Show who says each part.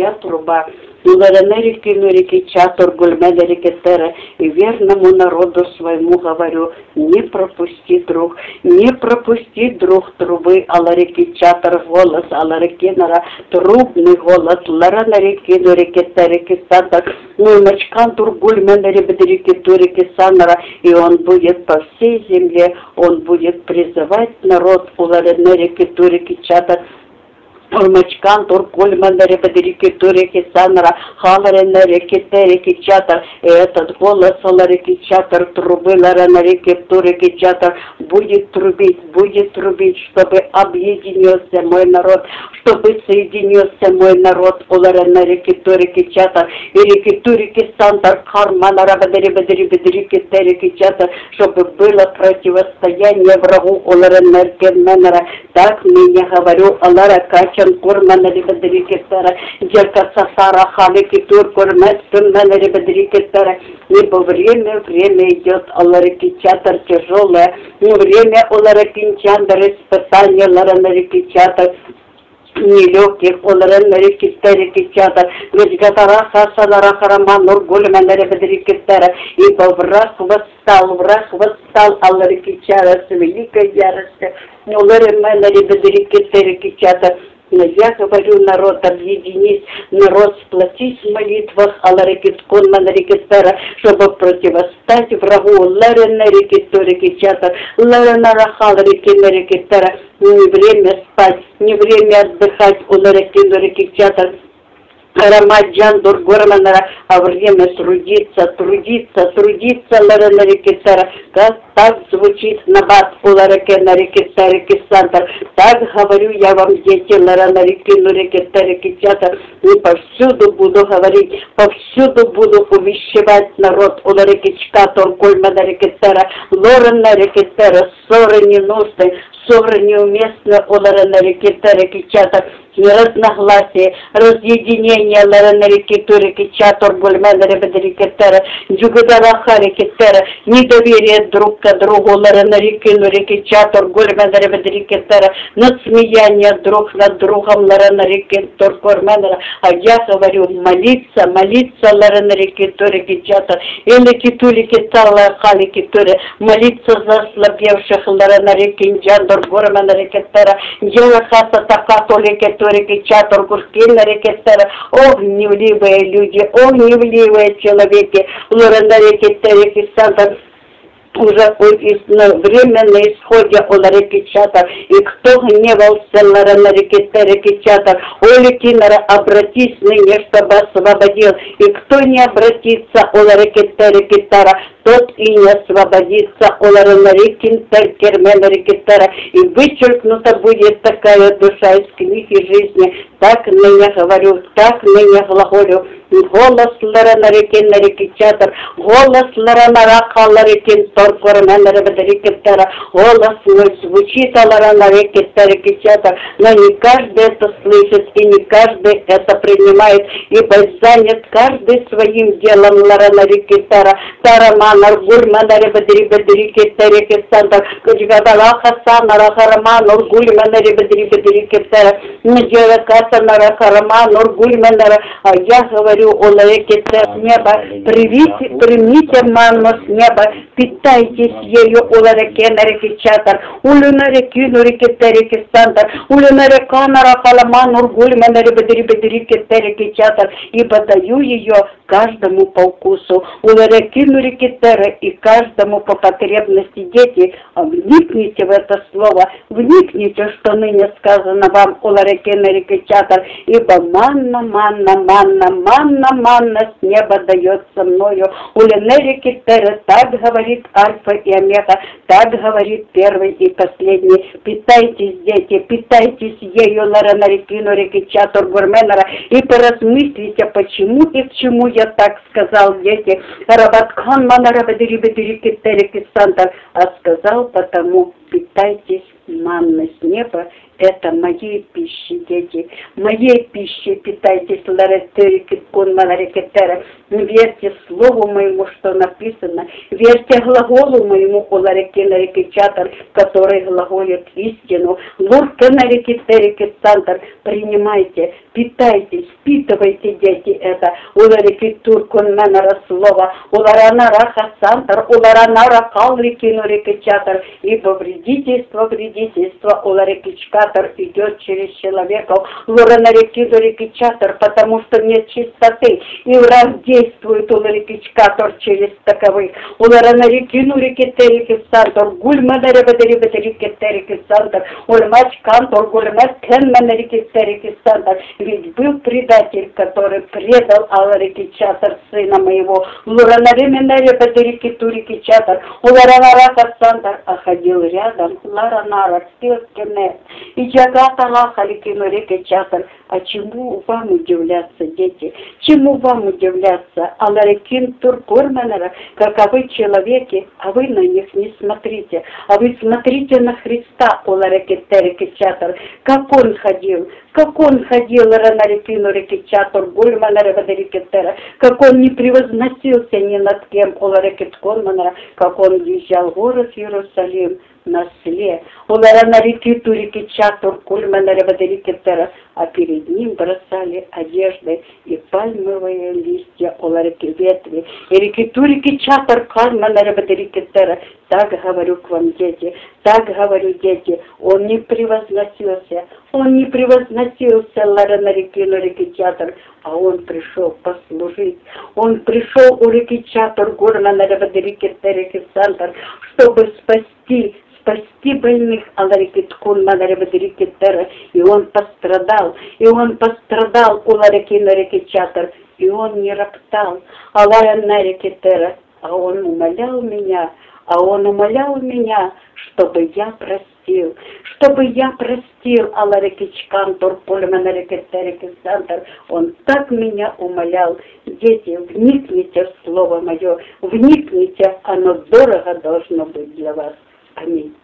Speaker 1: моя труба. Ларенерики, нурики, чатор, гульменерики, тера. И верному народу своему говорю, не пропусти, друг, не пропусти, друг, трубы, аларики, чатор, голос, аларики, нара, трубный голос, ларенерики, нурики, терики, сатор, ну, мачкан, тургульменери, бедрики, турики, санара, и он будет по всей земле, он будет призывать народ, у ларенерики, турики, чатор, Урмачкан, Туркульмандаре, Бадрики, Турики, Санра, Халарена, реки, Терики, Чатар, и этот голос Ларики, Чатар, трубы Ларена, реки, Турики, Чатар, будет трубить, будет трубить, чтобы объединился мой народ, чтобы соединился мой народ, Ларена, реки, Турики, Чатар, и реки, Турики, Сантар, Хармана, Рабадари, Бадари, Бадрики, Терики, Чатар, чтобы было противостояние врагу. Ларена, Менера, так мне говорю, Алара Кача, көрмәләре бедри кеттәре җәркәсә сара халики тур көрмәс көрмәләре бедри кеттәре ибо время время идет аларики чатар тяжелое время оларики чандар испытание ларанарики чатар нелегких оларын рекеттері кетчатыр өзгатара қарама нұр и олары мәлері но я говорю, народ, объединись, народ, сплотись в молитвах Аларекискон Манарекистера, чтобы противостать врагу. Ларена Рекисторики Чата, Ларена Рахал Рекинарекистера. Не время спать, не время отдыхать у Ларекинарекистера Чата. Рамаджан Дургорманара, а время трудиться, трудиться, трудиться, Ларена Рекистера. Как так звучит набат у Ларекена Рекистера Кисантар. Так говорю я вам, дети, Ларена Рекину Рекистера Кичата. И повсюду буду говорить, повсюду буду увещевать народ у Ларекичка Торкольмана Рекистера. Лорена Рекистера, ссоры ненужны, ссоры неуместны оларын әрекеттері кетчатыр еріт нахласи, разъединение ларын әрекеттері кетчатыр бөлмелері бідірекеттері, жүгідарақ әрекеттері, недоверие друг к другу ларын әрекеттері кетчатыр бөлмелері бідірекеттері, надсмеяние друг над другом ларын әрекеттер көрмелері, а я говорю молиться, молиться ларын әрекеттері кетчатыр, елі кетулі кеталар халі кетері, молиться за слабевших ларын әрекеттері, Ларанарики Джандор Гульменари Кетера, Елахаса Такатолики Турики Чатор Гуркинари Кетера, о, гневливые люди, о, гневливые человеки, Ларанарики Терики Сантор, уже время на исходе Олареки Чатар, и кто гневался на реке Тереки Чатар, Оли обратись ныне, чтобы освободил, и кто не обратится Олареки Тереки Тара, тот и не освободится Оларенарикин Теркерменареки Тара, и вычеркнута будет такая душа из книги жизни, так ныне говорю, так ныне глаголю, голос ларанарикин нарики чатар, голос ларанарака ларикин торкорменаребедарикеттара, голос мой звучит аларанарикетарикичатар, но не каждый это слышит и не каждый это принимает, ибо занят каждый своим делом. Ларанарикетара, тараманар гульманаребедарикетарикеттар, качгадалаха санарахарама нур гульманаребедарикетара, Нидераката нарахарама нур гульманара, а я говорю, о лареке с неба, примите, примите манну с неба, питайтесь ею, у лареке на реке чатар, улю на реки, ну реке тереке сантар, улю на река на рахалама, нургуль, на ребедери бедерике тереке чатар, ибо даю ее каждому по вкусу, у лареки, ну реке тере, и каждому по потребности дети, а вникните в это слово, вникните, что ныне сказано вам, у реке чатар, ибо манна, манна, манна, манна, манна с неба дается мною. У Ленерики Теры так говорит Альфа и Омега, так говорит первый и последний. Питайтесь, дети, питайтесь ею Ларанарикину реки Чатур Гурменера и поразмыслите, почему и к чему я так сказал, дети. Рабатхан Манарабадири Бадирики Терики Сантар, а сказал потому, питайтесь манной с неба это моей пищей, дети, моей пищей питайтесь, ларетерики, конмаларикетера, верьте слову моему, что написано, верьте глаголу моему, оларикинарикичатор, который глаголит истину, луркенарикитерикицантр, принимайте, питайтесь, впитывайте, дети, это, уларикитур конменара слова, уларанара хасантр, уларанара калрикинурикичатор, ибо вредительство, вредительство, уларикичкатор идет через человека, луранарикидурикичатор, потому что нет чистоты, и враг действует уларикичкатор через таковых, уларанарикинурикитерикицантр, гульмадаребадаребадарикитерикицантр, ульмачкантор, гульматкенманарикитерикицантр, ведь был предатель, который предал Аларикичатор, сына моего, Луранарименаребадарикитурикичатор, уларанаракацантр, а ходил рядом, ларанара, спилкине, и джагата лахаликинурикичатор, а чему вам удивляться, дети? Чему вам удивляться? Аларикин Туркурманера, каковы человеки, а вы на них не смотрите. А вы смотрите на Христа, Оларекетерикичатор, как он ходил, как он ходил, Ранарикину Рекичатор, Гульманера Вадарикетера, как он не превозносился ни над кем, Оларекетконманера, как он въезжал в город Иерусалим, на сле. Уларана реки турики чатур кульмана ревадарикетера, а перед ним бросали одежды и пальмовые листья уларики ветви. И реки турики чатур кульмана ревадарикетера. Так говорю к вам, дети, так говорю, дети, он не превозносился, он не превозносился, Ларана Рекину Рекичатор, а он пришел послужить. Он пришел у Рекичатор, Гурмана Рекицантр, чтобы спасти спасти больных Аларикиткун Манаревадирикитера, и он пострадал, и он пострадал у Ларикина Рекичатор, и он не роптал, Алая Нарикитера, а он умолял меня, а он умолял меня, чтобы я простил, чтобы я простил Аларикичкан, Турпульманарикитерикисантр. Он так меня умолял. Дети, вникните в слово мое, вникните, оно дорого должно быть для вас. Аминь.